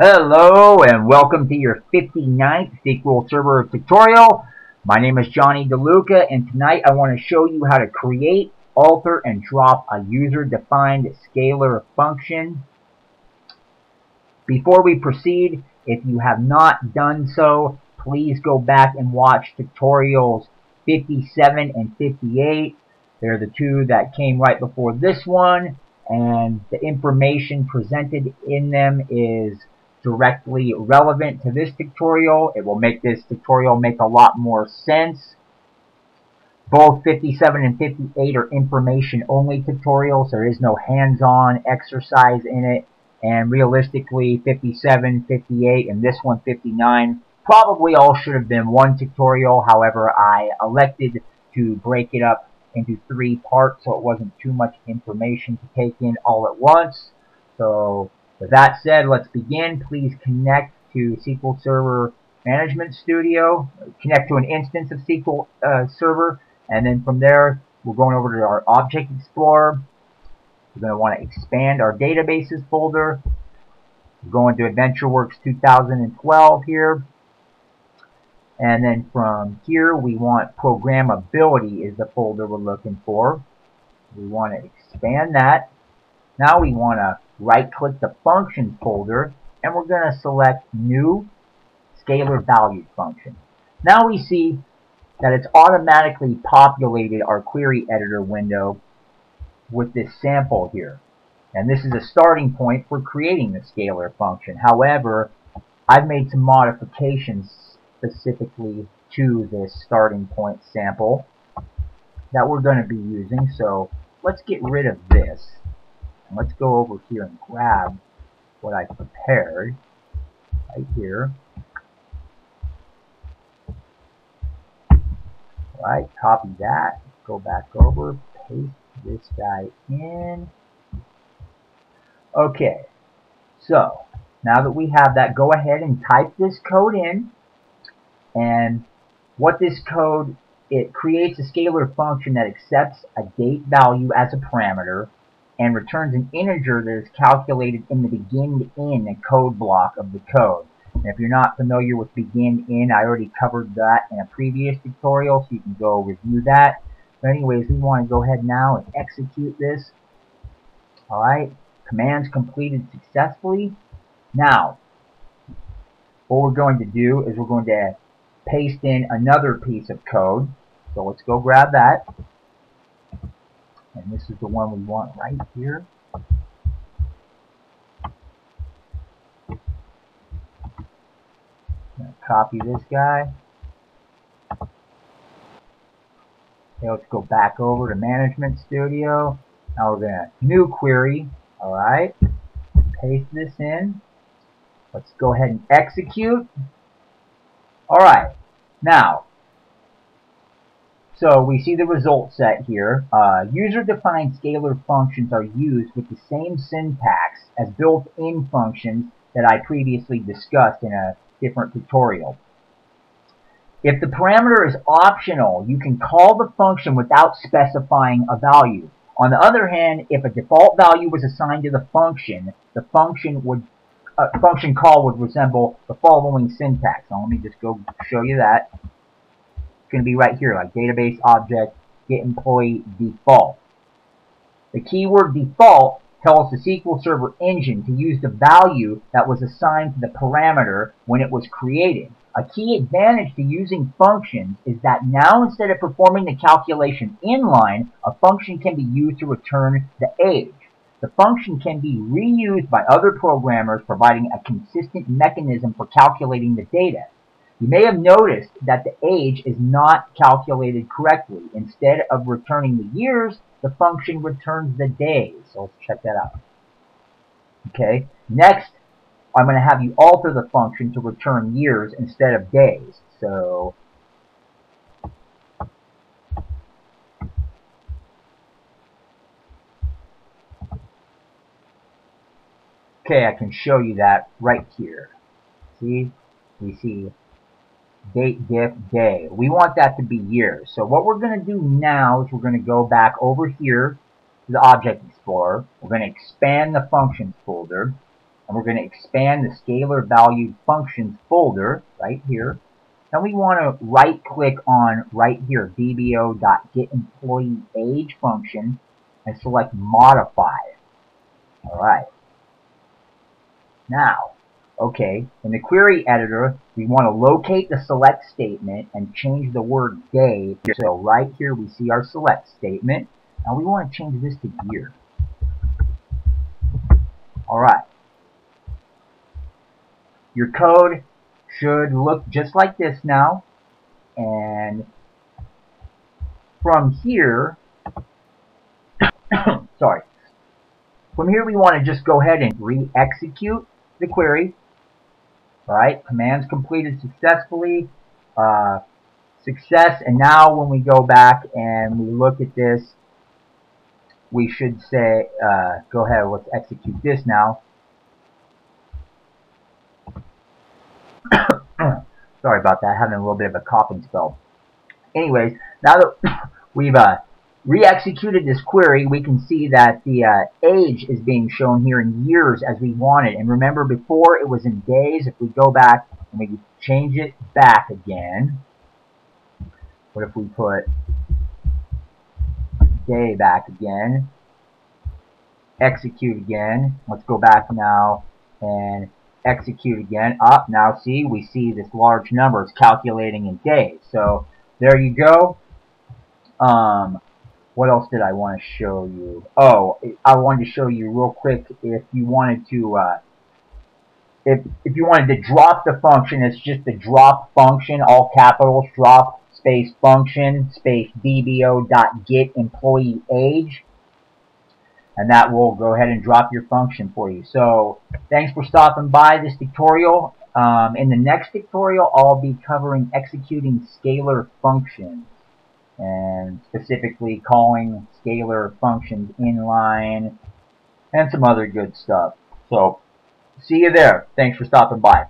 Hello and welcome to your 59th SQL Server tutorial. My name is Johnny DeLuca and tonight I want to show you how to create, alter, and drop a user-defined scalar function. Before we proceed, if you have not done so, please go back and watch tutorials 57 and 58. They're the two that came right before this one and the information presented in them is directly relevant to this tutorial. It will make this tutorial make a lot more sense. Both 57 and 58 are information only tutorials. There is no hands-on exercise in it. And realistically, 57, 58, and this one, 59, probably all should have been one tutorial. However, I elected to break it up into three parts so it wasn't too much information to take in all at once. So with that said, let's begin. Please connect to SQL Server Management Studio, connect to an instance of SQL uh, Server, and then from there, we're going over to our Object Explorer. We're going to want to expand our databases folder. We're going to AdventureWorks 2012 here. And then from here, we want programmability is the folder we're looking for. We want to expand that. Now we want to right click the functions folder and we're going to select new scalar values function. Now we see that it's automatically populated our query editor window with this sample here. And this is a starting point for creating the scalar function. However, I've made some modifications specifically to this starting point sample that we're going to be using. So let's get rid of this. Let's go over here and grab what I prepared right here. Right, copy that, go back over, paste this guy in. Okay, so now that we have that, go ahead and type this code in. And what this code, it creates a scalar function that accepts a date value as a parameter and returns an integer that is calculated in the begin end code block of the code. And if you're not familiar with begin end, I already covered that in a previous tutorial, so you can go review that. But anyways, we want to go ahead now and execute this. Alright, commands completed successfully. Now, what we're going to do is we're going to paste in another piece of code. So let's go grab that. And this is the one we want right here. copy this guy. Okay, let's go back over to Management Studio. Now we're to new query. Alright. Paste this in. Let's go ahead and execute. Alright. Now, so we see the result set here. Uh, User-defined scalar functions are used with the same syntax as built-in functions that I previously discussed in a different tutorial. If the parameter is optional, you can call the function without specifying a value. On the other hand, if a default value was assigned to the function, the function would uh, function call would resemble the following syntax. Now let me just go show you that going to be right here, like database object get employee default. The keyword default tells the SQL Server engine to use the value that was assigned to the parameter when it was created. A key advantage to using functions is that now instead of performing the calculation inline, a function can be used to return the age. The function can be reused by other programmers providing a consistent mechanism for calculating the data. You may have noticed that the age is not calculated correctly. Instead of returning the years, the function returns the days. So let's check that out. Okay, next I'm going to have you alter the function to return years instead of days. So Okay, I can show you that right here. See, we see date, diff, day. We want that to be years. So what we're going to do now is we're going to go back over here to the Object Explorer. We're going to expand the functions folder. and we're going to expand the scalar Value functions folder right here. Then we want to right click on right here, dbo.getEmployeeAge function and select modify. Alright. Now, okay, in the query editor, we want to locate the select statement and change the word day. So right here we see our select statement. Now we want to change this to year. Alright. Your code should look just like this now. And from here, sorry, from here we want to just go ahead and re-execute the query. Alright, commands completed successfully. Uh, success, and now when we go back and we look at this, we should say, uh, go ahead, let's execute this now. Sorry about that, having a little bit of a coughing spell. Anyways, now that we've uh, re-executed this query, we can see that the uh, age is being shown here in years as we wanted. And remember, before it was in days. If we go back and we change it back again, what if we put day back again, execute again. Let's go back now and execute again. Up now, see, we see this large number is calculating in days. So there you go. Um, what else did I want to show you? Oh, I wanted to show you real quick if you wanted to, uh, if, if you wanted to drop the function, it's just the drop function, all capitals, drop space function space dbo dot get employee age and that will go ahead and drop your function for you. So thanks for stopping by this tutorial. Um, in the next tutorial, I'll be covering executing scalar functions and specifically calling scalar functions inline and some other good stuff. So see you there. Thanks for stopping by.